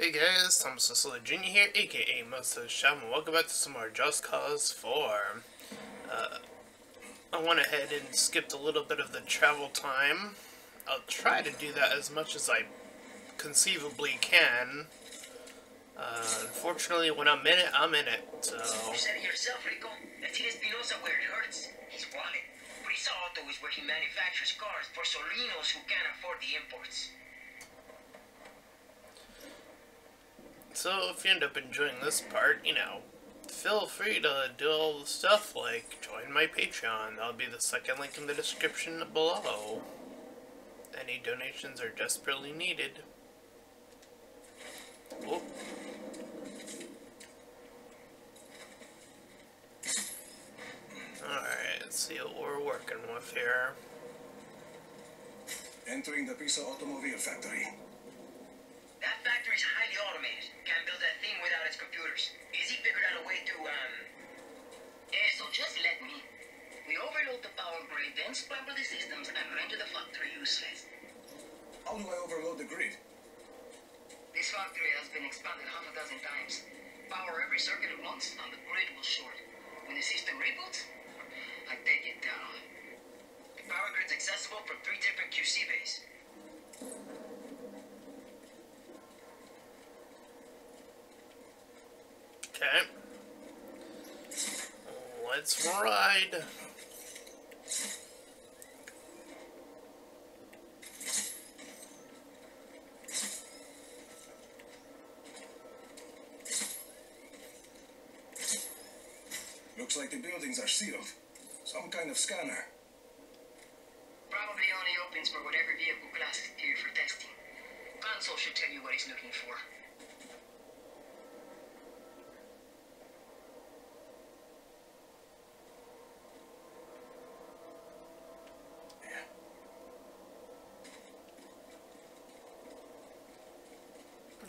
Hey guys, Thomas Sicily Jr. here, aka Moses Sham, and welcome back to some more Just Cause 4. Uh, I went ahead and skipped a little bit of the travel time. I'll try to do that as much as I conceivably can. Uh, unfortunately, when I'm in it, I'm in it, so... You said it yourself, Rico. That's in Espinosa where it hurts. His wallet. Prisa Auto is where he manufactures cars for Solinos who can't afford the imports. So if you end up enjoying this part, you know, feel free to do all the stuff like join my Patreon. That'll be the second link in the description below. Any donations are desperately needed. Oh. Alright, let's see what we're working with here. Entering the Pisa Automobile Factory. That factory's highly automated. Can't build that thing without its computers. Izzy figured out a way to, um... Eh, so just let me. We overload the power grid, then scramble the systems and render the factory useless. How do I overload the grid? This factory has been expanded half a dozen times. Power every circuit at once, and the grid will short. When the system reboots, I take it down. The power grid's accessible from three different QC bays. Okay. Let's ride. Looks like the buildings are sealed. Some kind of scanner. Probably only opens for whatever vehicle class is cleared for testing. Console should tell you what he's looking for. Yeah.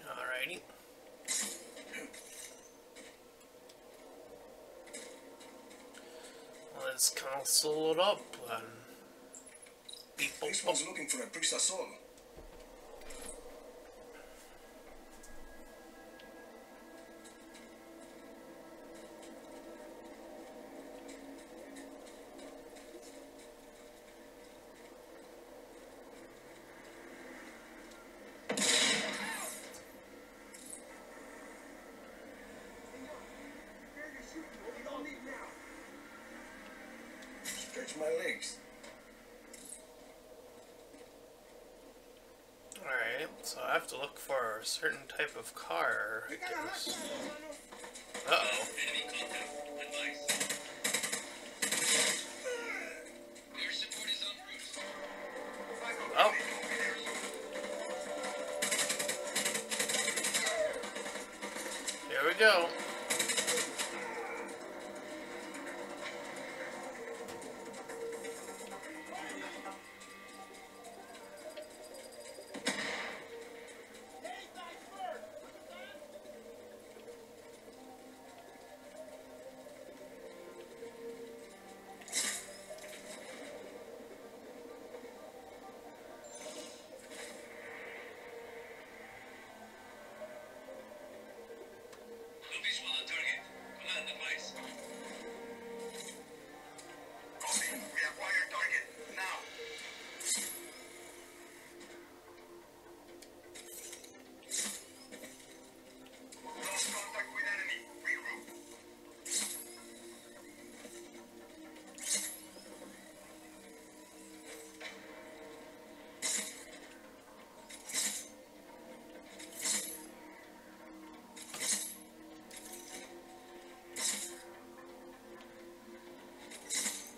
Alrighty. Let's console it up and one's looking for a Prisa Sol. Stretch my legs. Alright, so I have to look for a certain type of car. I guess. Uh-oh. Your support is en route. Oh. Here we go.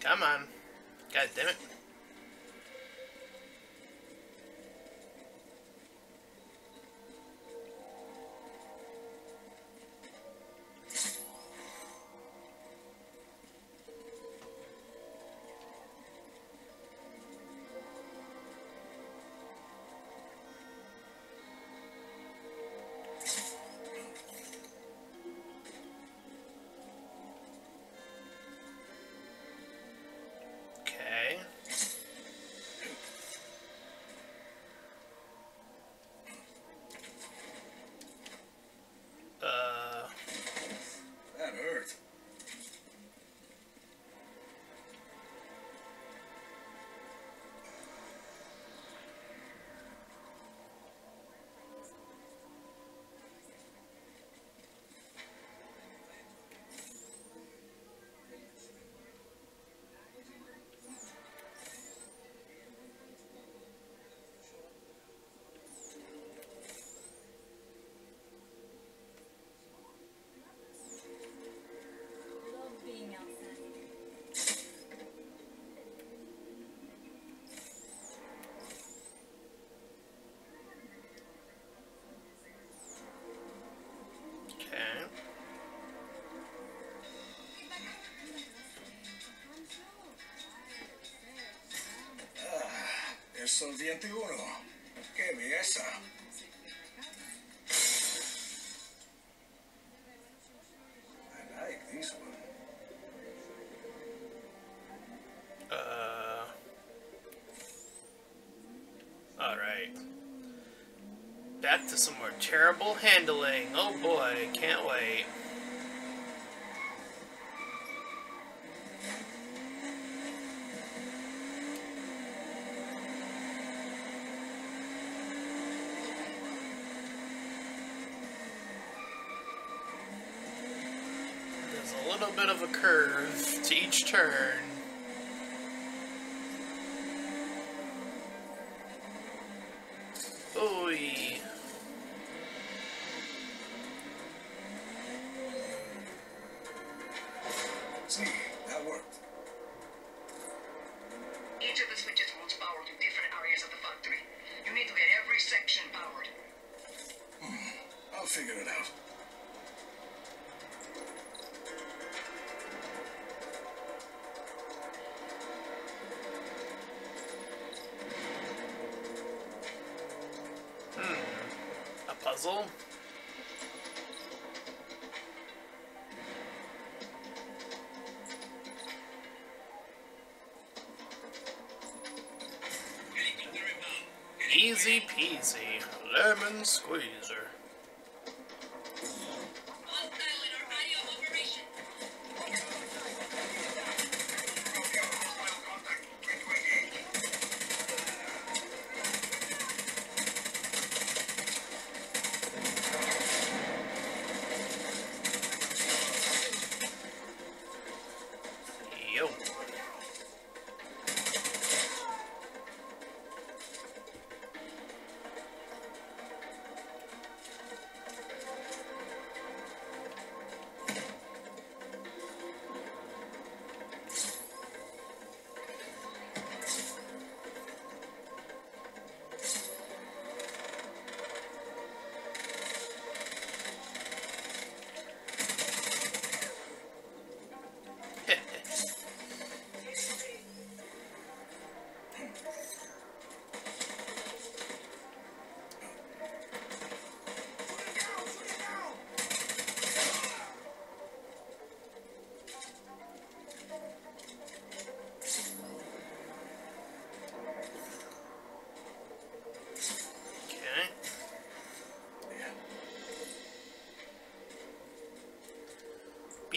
Come on. God damn it. Eso 21. Qué belleza. I like this one. Uh. Alright. Back to some more terrible handling. Oh boy, can't wait. There's a little bit of a curve to each turn. Puzzle? Easy peasy. Lemon squeezer.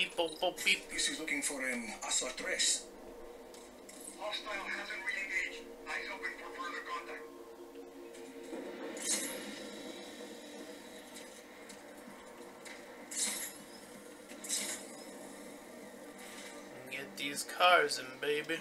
Beep boop boop beep. This is looking for um, an Asa Tres. Hostile hasn't re-engaged. Eyes open for further contact. Get these cars in, baby.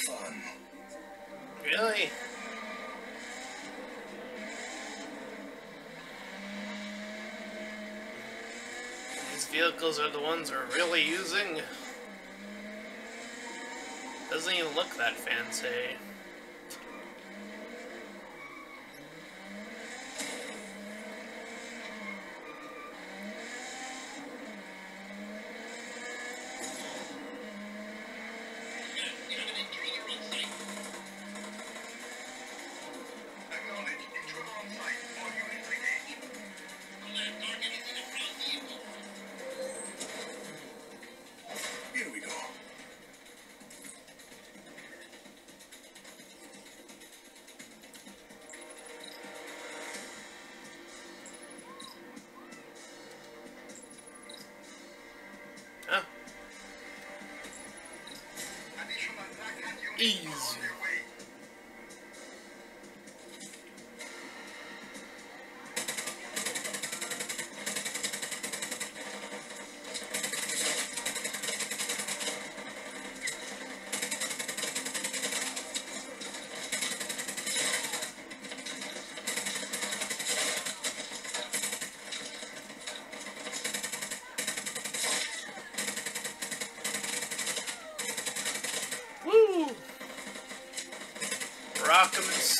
Fun. Really? These vehicles are the ones we're really using. Doesn't even look that fancy.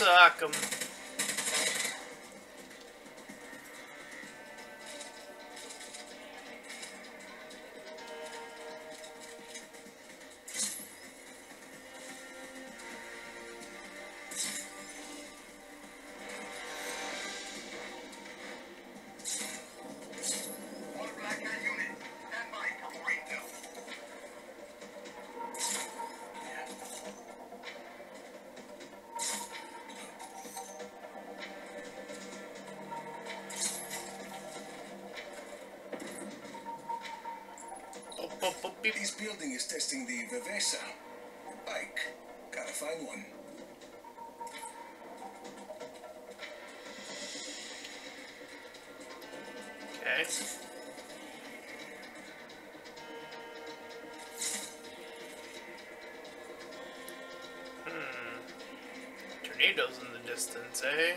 Исааком Alexa, bike. Gotta find one. Okay. Hmm. Tornadoes in the distance, eh?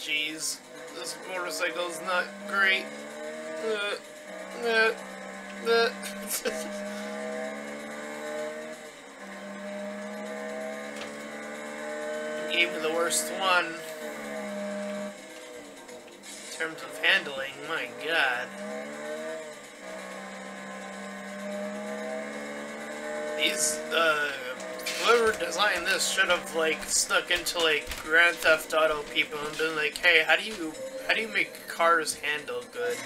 jeez. This motorcycle's not great. Uh, uh, uh. gave me the worst one. In terms of handling, my god. These, uh whoever designed this should have like snuck into like Grand Theft Auto people and been like, hey, how do you how do you make cars handle good?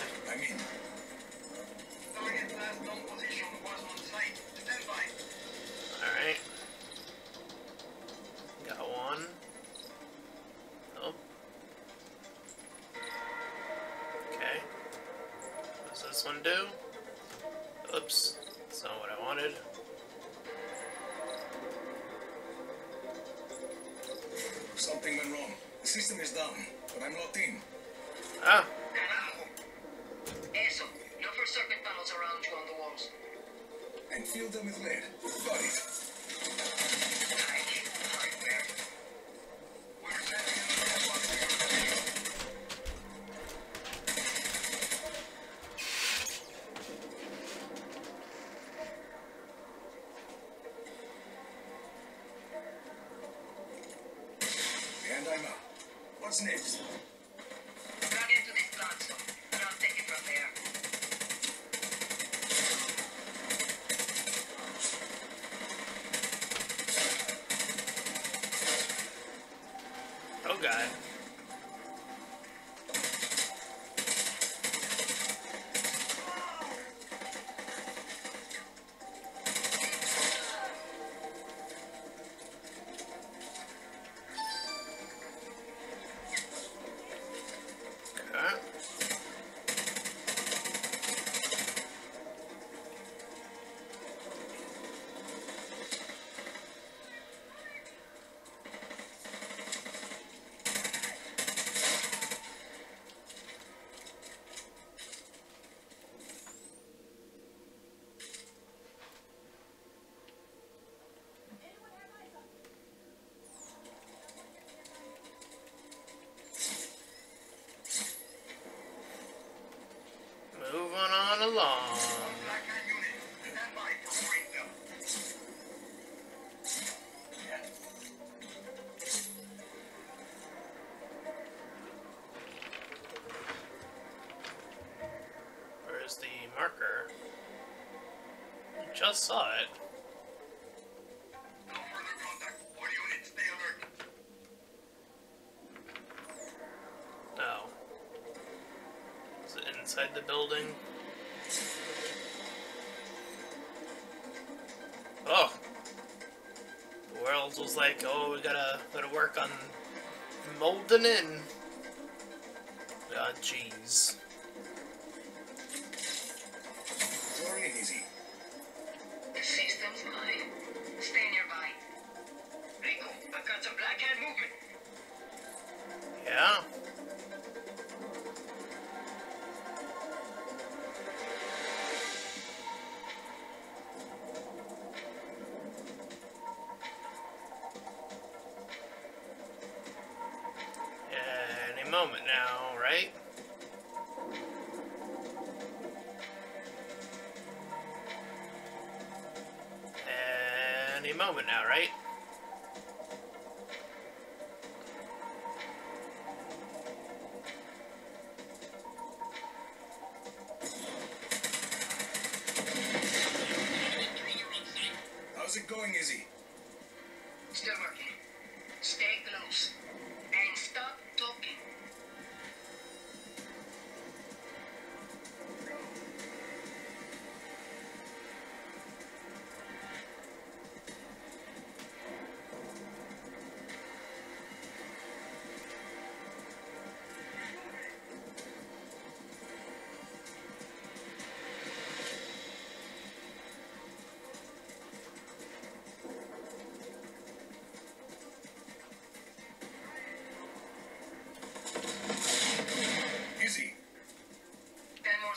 Moving on along. Where's the marker? I just saw it. something in. Ah, jeez.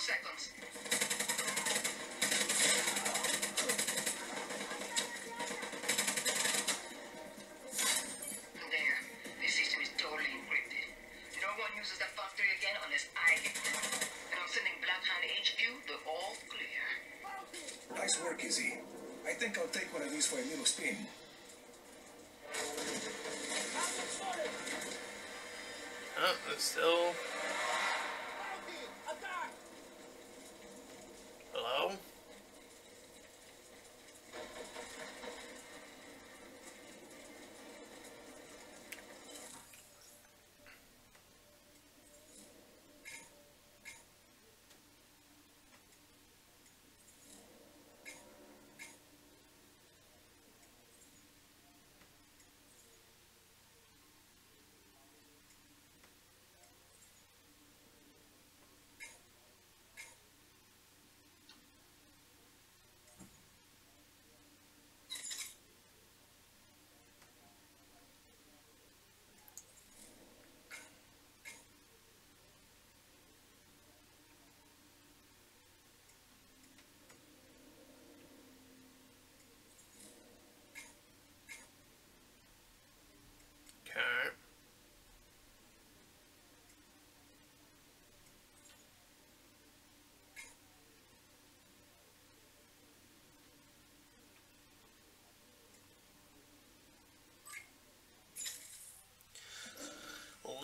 seconds.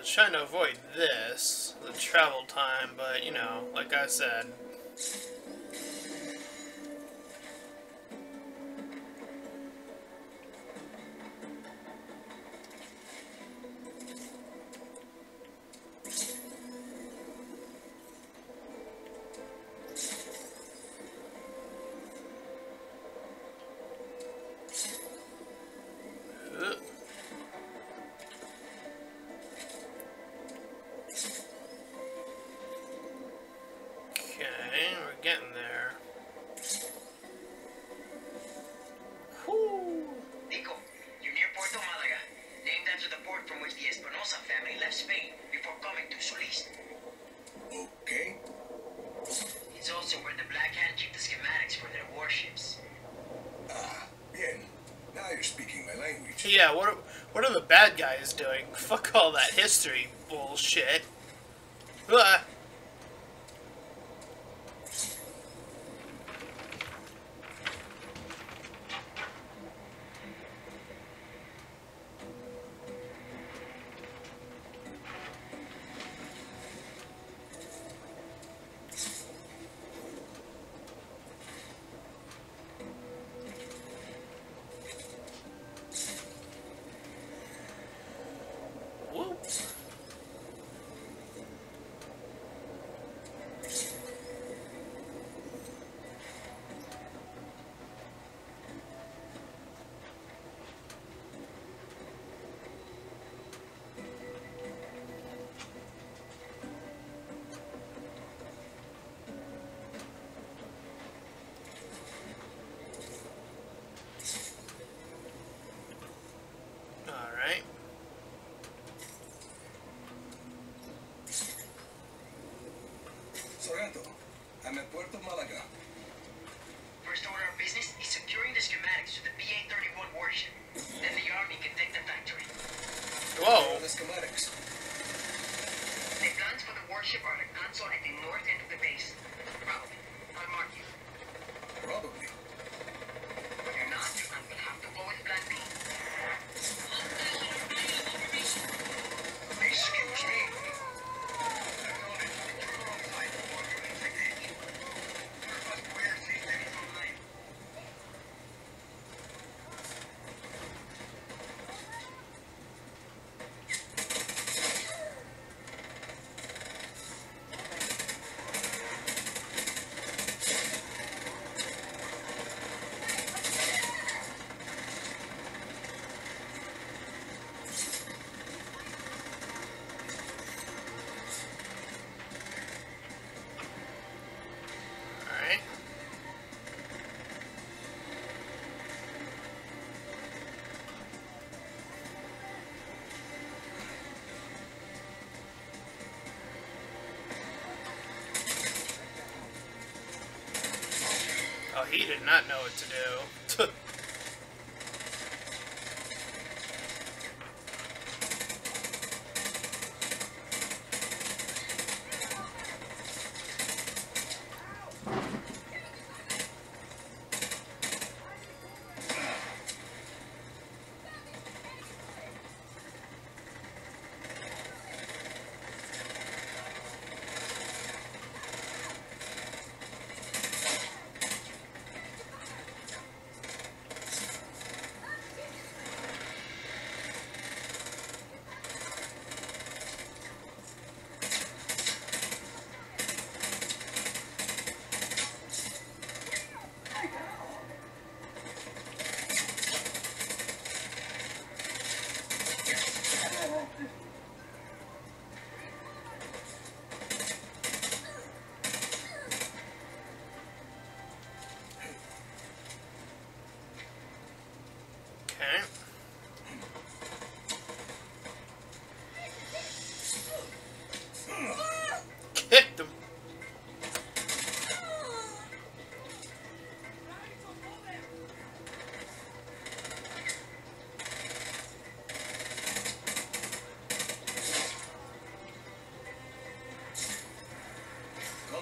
was trying to avoid this, the travel time, but, you know, like I said, yeah, what are, what are the bad guys doing? Fuck all that history bullshit. Blah. the mother. He did not know what to do.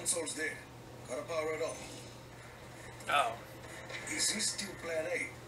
console's dead. Gotta power it up. Oh. Is this still plan A?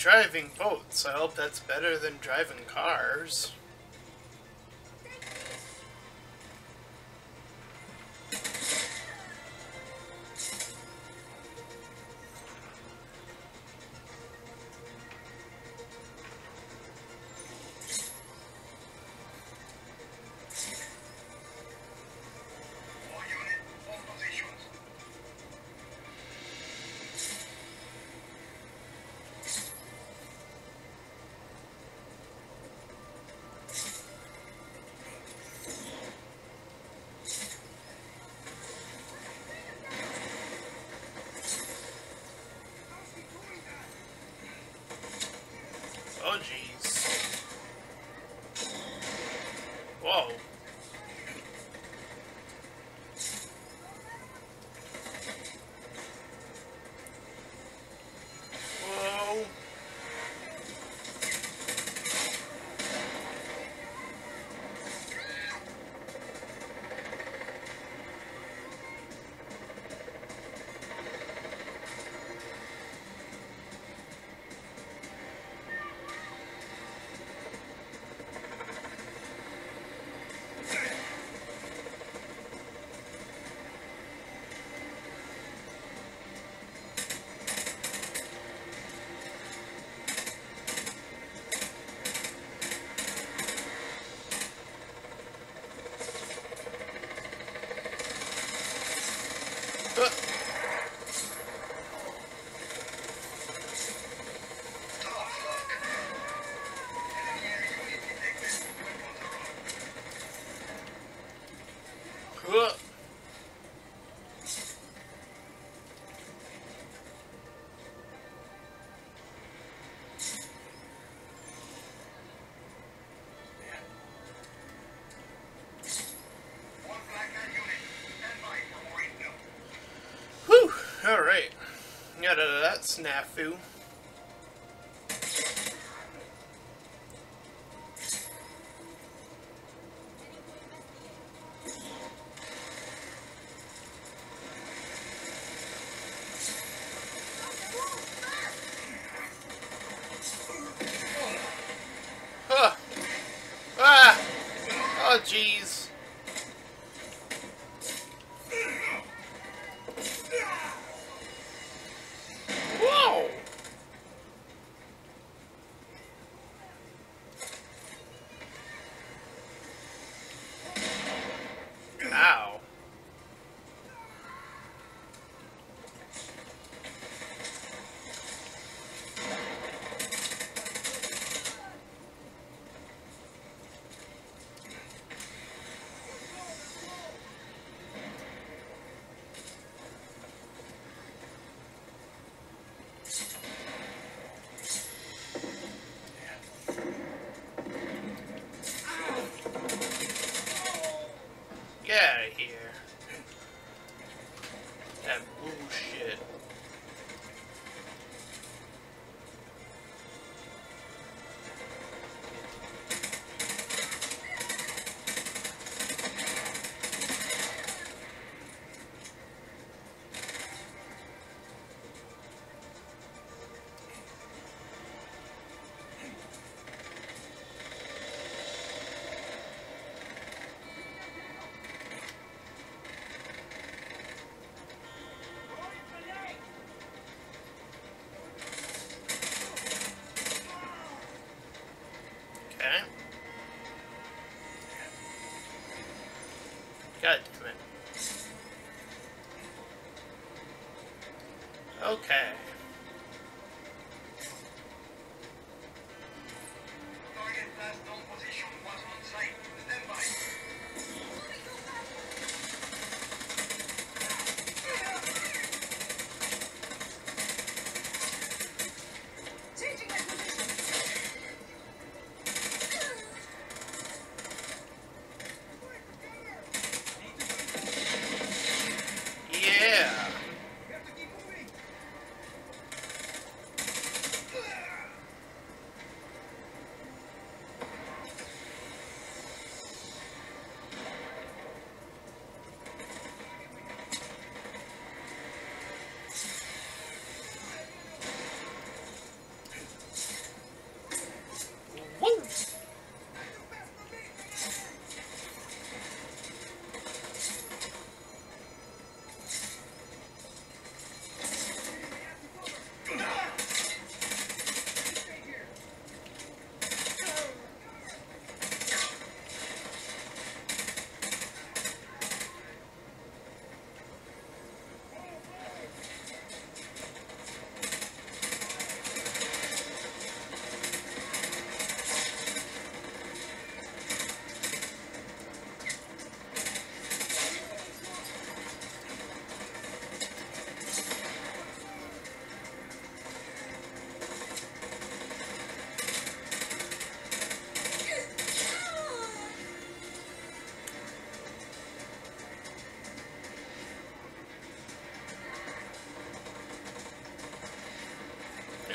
driving boats. I hope that's better than driving cars. Bungie. that's snafu. Okay.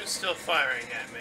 Still firing at me?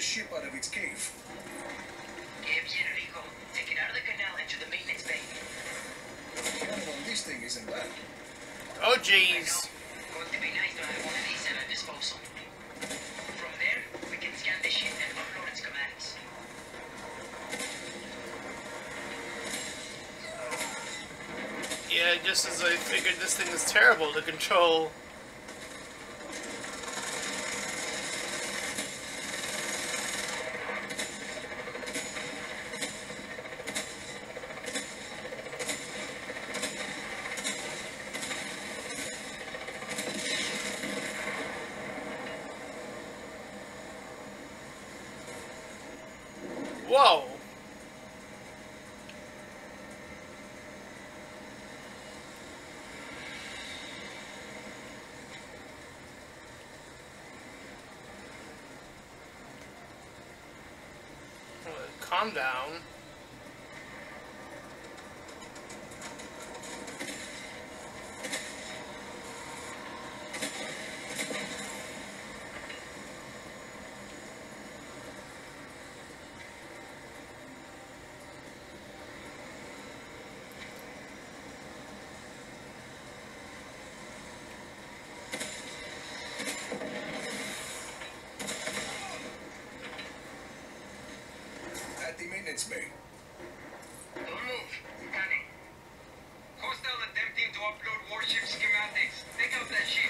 The ship out of its cave. Get bien, Rico. Take it out of the canal into the maintenance bay. Oh, the cannon this thing isn't bad. Oh jeez. Going to be nice to have one of these at our disposal. From there, we can scan the ship and upload its schematics. Yeah, just as I figured this thing is terrible to control. Down. Maintenance bay. Don't move. Scanning. Hostile attempting to upload warship schematics. Take out that ship.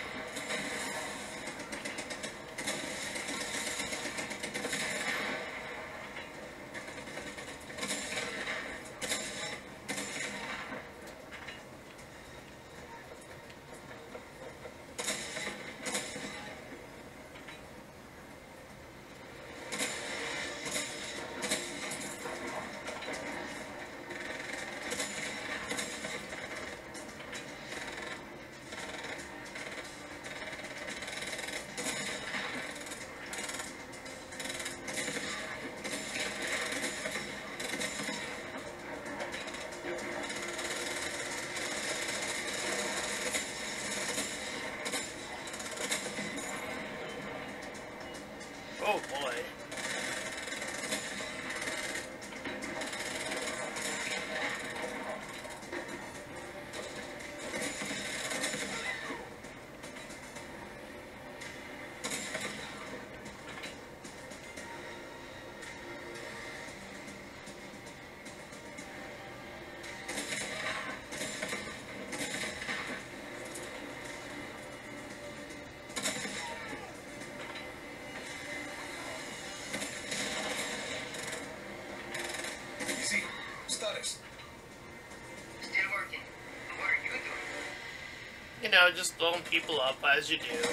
Just blowing people up as you do.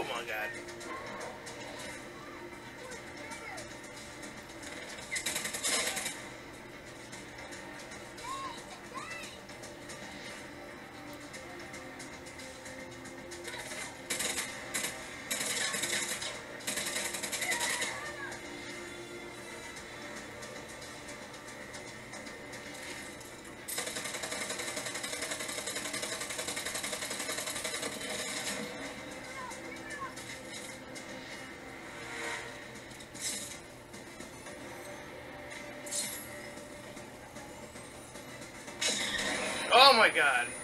Oh my god. My god.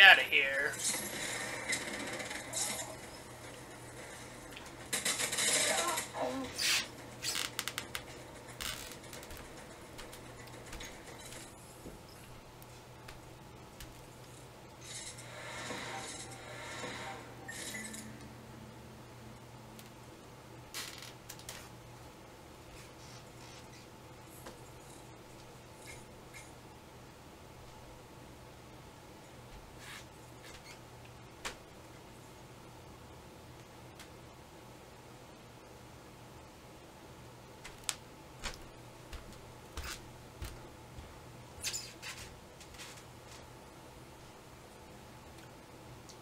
Out of here.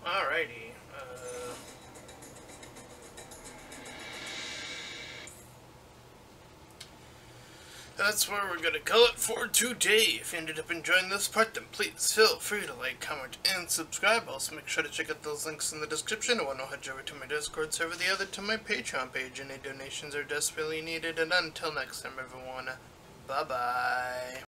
Alrighty. Uh, that's where we're gonna call it for today. If you ended up enjoying this part, then please feel free to like, comment, and subscribe. Also, make sure to check out those links in the description. One will head you over to my Discord server, the other to my Patreon page. Any donations are desperately needed. And until next time, everyone, bye bye.